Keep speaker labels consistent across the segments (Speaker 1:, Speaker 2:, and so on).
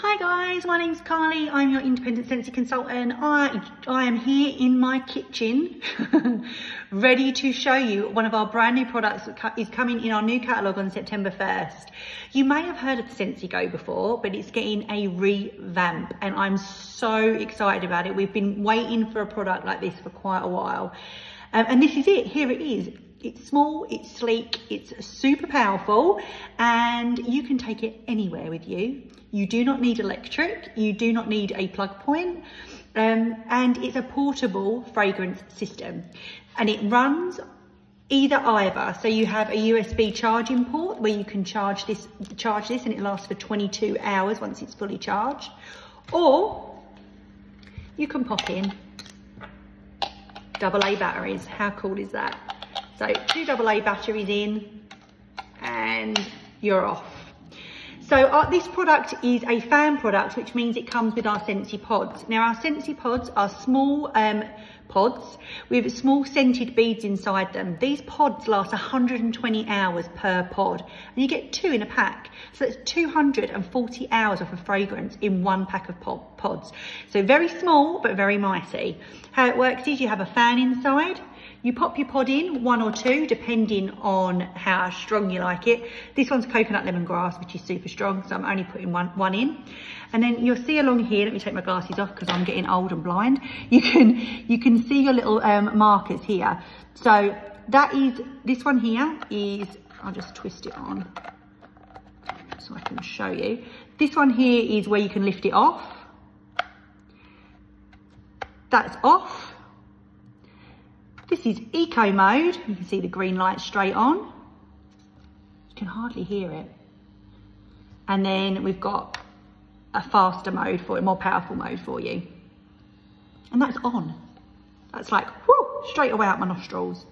Speaker 1: Hi guys, my name's Carlie. I'm your independent Scentsy consultant. I, I am here in my kitchen, ready to show you one of our brand new products that is coming in our new catalogue on September 1st. You may have heard of Scentsy Go before, but it's getting a revamp and I'm so excited about it. We've been waiting for a product like this for quite a while. Um, and this is it, here it is. It's small, it's sleek, it's super powerful, and you can take it anywhere with you. You do not need electric, you do not need a plug point, um, and it's a portable fragrance system. And it runs either either. So you have a USB charging port where you can charge this, charge this and it lasts for 22 hours once it's fully charged. Or you can pop in double A batteries. How cool is that? So two AA batteries in and you're off. So uh, this product is a fan product, which means it comes with our Scentsy pods. Now our Scentsy pods are small um, pods with small scented beads inside them. These pods last 120 hours per pod and you get two in a pack. So that's 240 hours of a fragrance in one pack of pods. So very small, but very mighty. How it works is you have a fan inside, you pop your pod in, one or two, depending on how strong you like it. This one's coconut lemongrass, which is super strong, so I'm only putting one, one in. And then you'll see along here, let me take my glasses off because I'm getting old and blind. You can, you can see your little um, markers here. So that is, this one here is, I'll just twist it on so I can show you. This one here is where you can lift it off. That's off. This is eco mode. You can see the green light straight on. You can hardly hear it. And then we've got a faster mode for it, more powerful mode for you. And that's on. That's like, whoo, straight away out my nostrils.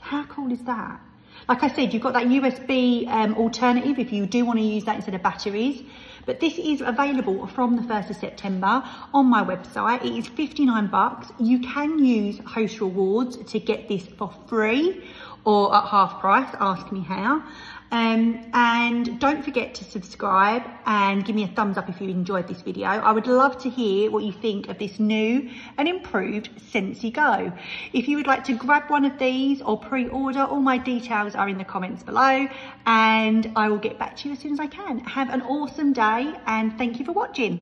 Speaker 1: How cool is that? Like I said, you've got that USB um, alternative if you do want to use that instead of batteries. But this is available from the 1st of September on my website. It is 59 bucks. You can use host rewards to get this for free or at half price, ask me how. Um, and don't forget to subscribe and give me a thumbs up if you enjoyed this video. I would love to hear what you think of this new and improved Scentsy Go. If you would like to grab one of these or pre-order, all my details are in the comments below and I will get back to you as soon as I can. Have an awesome day and thank you for watching.